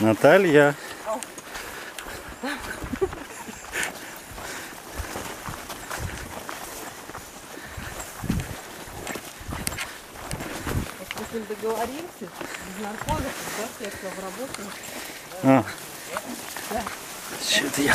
Наталья. Вот договоримся, без наркотиков, да, я все обработаю. А. Да. Что это я?